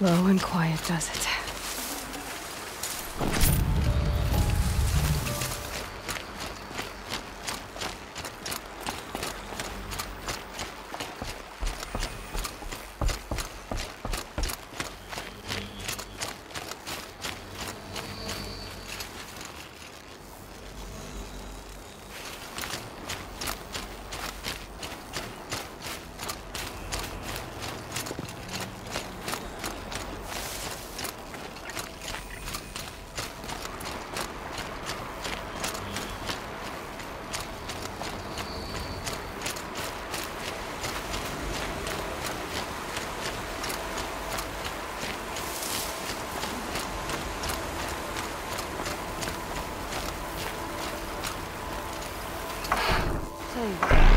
Low and quiet does it. saved.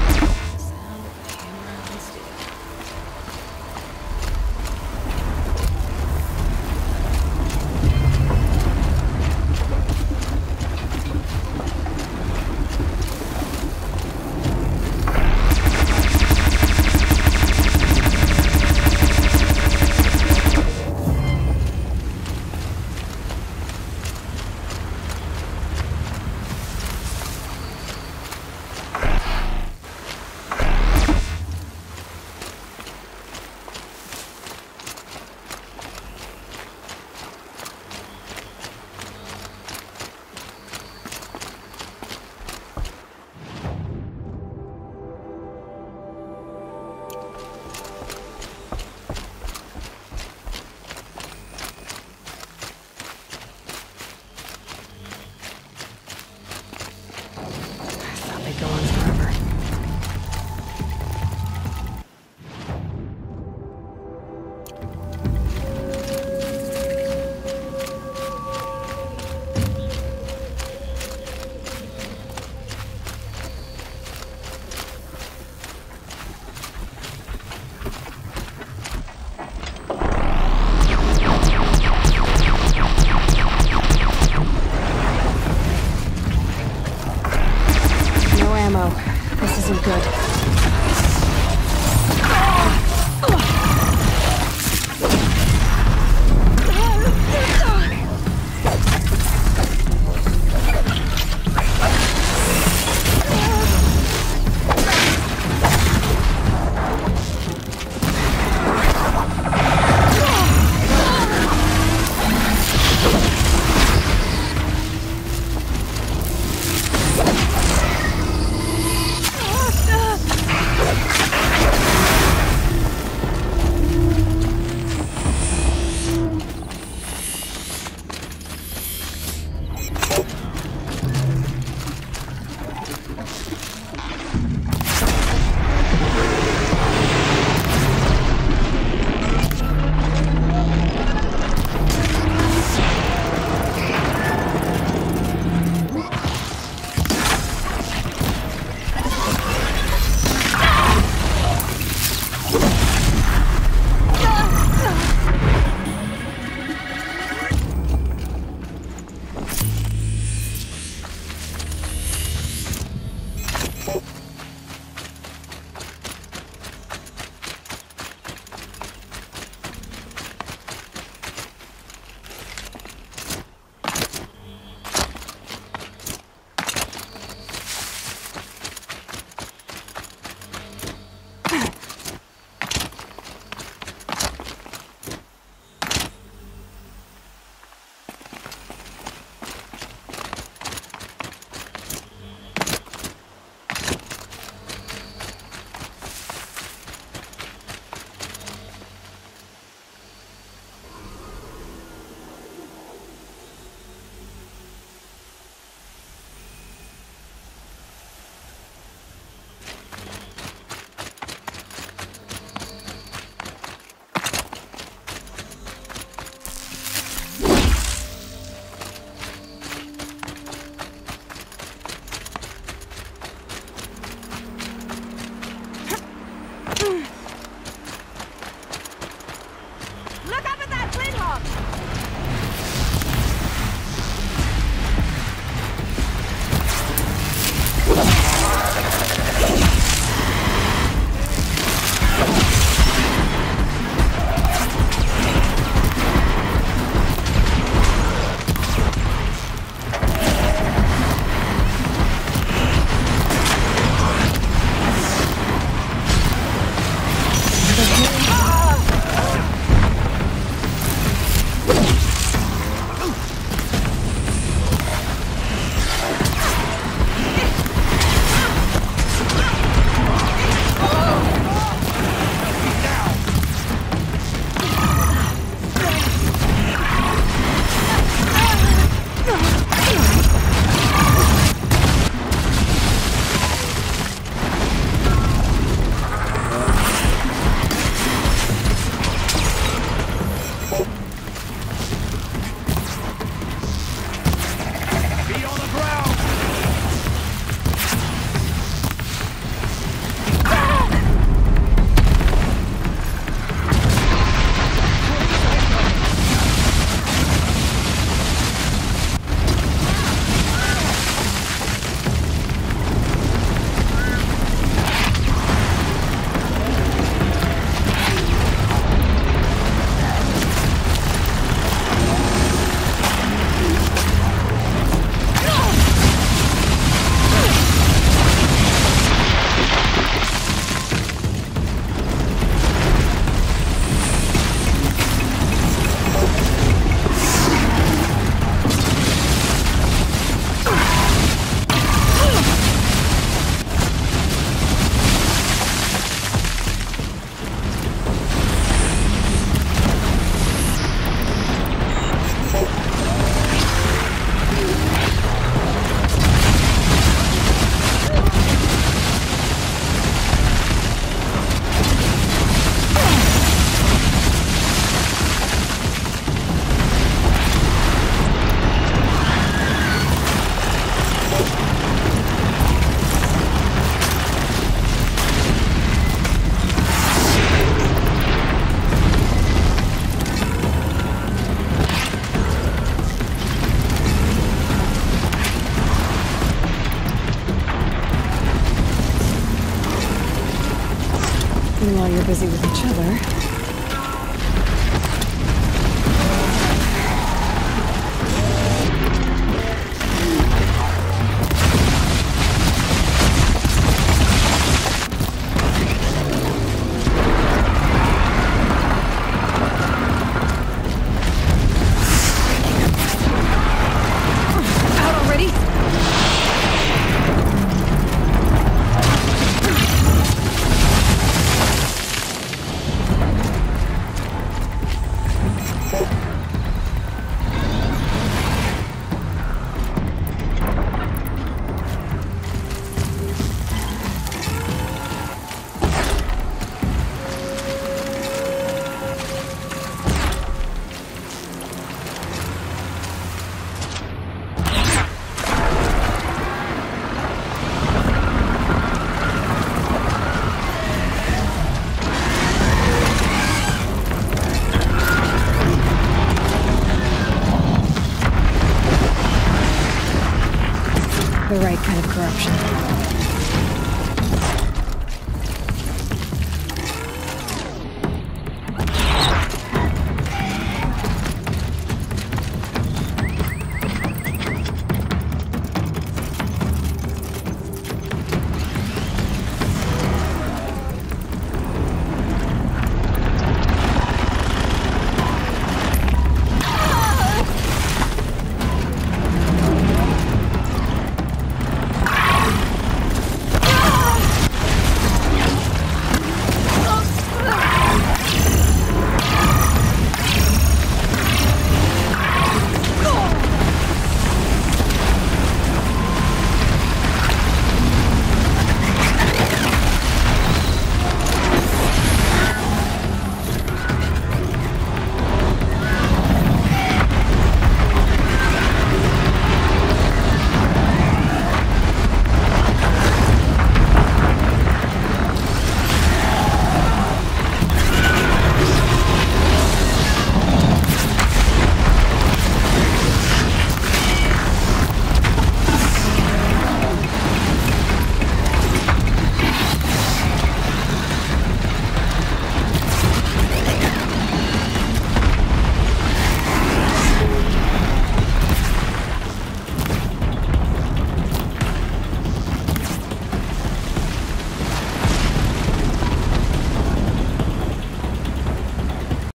Meanwhile, you're busy with each other.